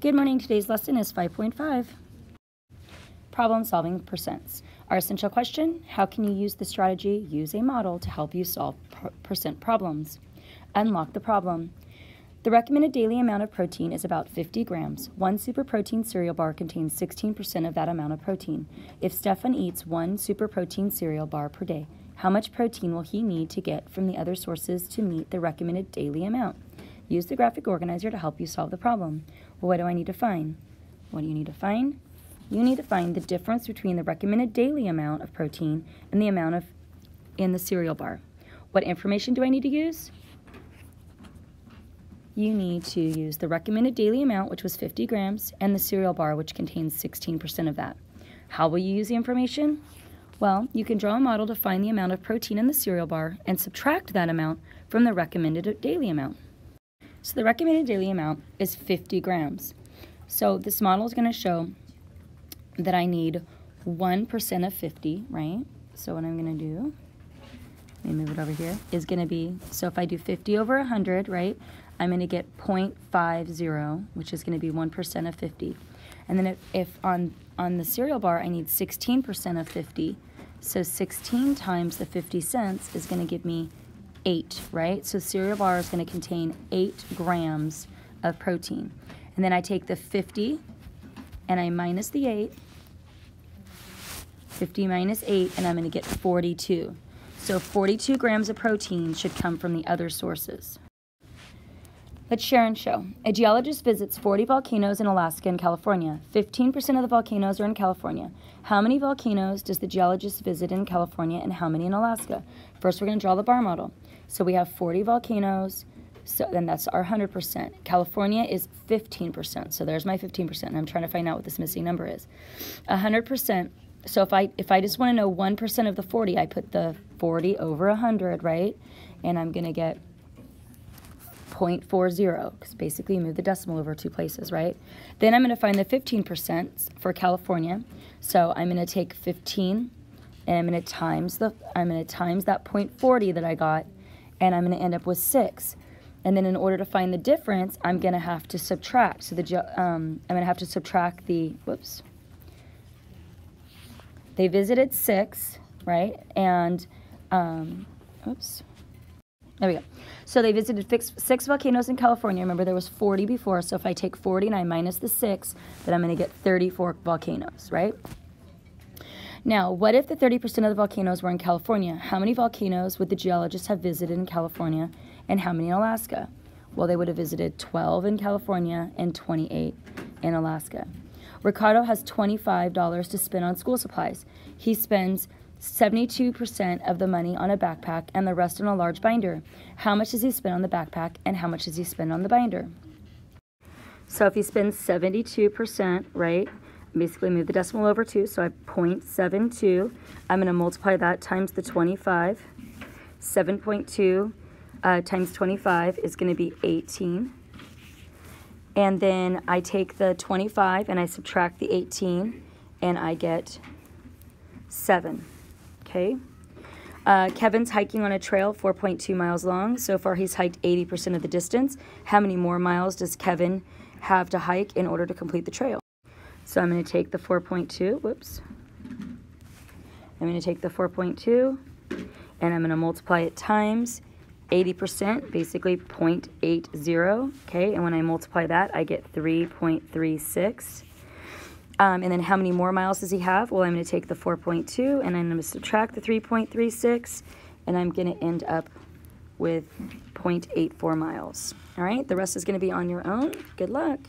Good morning. Today's lesson is 5.5. Problem solving percents. Our essential question, how can you use the strategy, use a model to help you solve percent problems? Unlock the problem. The recommended daily amount of protein is about 50 grams. One super protein cereal bar contains 16% of that amount of protein. If Stefan eats one super protein cereal bar per day, how much protein will he need to get from the other sources to meet the recommended daily amount? Use the graphic organizer to help you solve the problem. What do I need to find? What do you need to find? you need to find the difference between the recommended daily amount of protein and the amount of in the cereal bar. What information do I need to use? You need to use the recommended daily amount, which was 50 grams, and the cereal bar, which contains 16% of that. How will you use the information? Well, you can draw a model to find the amount of protein in the cereal bar and subtract that amount from the recommended daily amount. So the recommended daily amount is 50 grams. So this model is going to show that I need 1% of 50, right? So what I'm going to do, let me move it over here, is going to be, so if I do 50 over 100, right, I'm going to get 0.50, which is going to be 1% of 50. And then if, if on, on the cereal bar I need 16% of 50, so 16 times the 50 cents is going to give me 8, right? So cereal bar is going to contain 8 grams of protein. And then I take the 50 and I minus the 8. 50 minus 8, and I'm going to get 42. So 42 grams of protein should come from the other sources. Let's share and show. A geologist visits 40 volcanoes in Alaska and California. 15% of the volcanoes are in California. How many volcanoes does the geologist visit in California and how many in Alaska? First, we're going to draw the bar model. So we have 40 volcanoes, so then that's our 100%. California is 15%. So there's my 15%. And I'm trying to find out what this missing number is. 100%. So if I if I just want to know 1% of the 40, I put the 40 over 100, right? And I'm going to get 0.40 because basically you move the decimal over two places, right? Then I'm going to find the 15% for California. So I'm going to take 15 and I'm going to times the I'm going to times that 0.40 that I got and I'm going to end up with 6. And then in order to find the difference, I'm going to have to subtract. So the um, I'm going to have to subtract the, whoops. They visited six, right? And, um, oops. There we go. So they visited six volcanoes in California. Remember, there was 40 before. So if I take 49 minus the 6, then I'm going to get 34 volcanoes, right? Now, what if the 30% of the volcanoes were in California? How many volcanoes would the geologists have visited in California and how many in Alaska? Well, they would have visited 12 in California and 28 in Alaska. Ricardo has $25 to spend on school supplies. He spends 72% of the money on a backpack and the rest on a large binder. How much does he spend on the backpack and how much does he spend on the binder? So if he spends 72%, right, basically move the decimal over 2, so I have 0.72. I'm going to multiply that times the 25. 7.2 uh, times 25 is going to be 18. And then I take the 25 and I subtract the 18 and I get 7. Okay. Uh, Kevin's hiking on a trail 4.2 miles long. So far he's hiked 80% of the distance. How many more miles does Kevin have to hike in order to complete the trail? So I'm going to take the 4.2, whoops. I'm going to take the 4.2 and I'm going to multiply it times 80%, basically 0.80, okay? And when I multiply that, I get 3.36. Um, and then how many more miles does he have? Well, I'm going to take the 4.2 and I'm going to subtract the 3.36 and I'm going to end up with 0.84 miles. All right, the rest is going to be on your own. Good luck.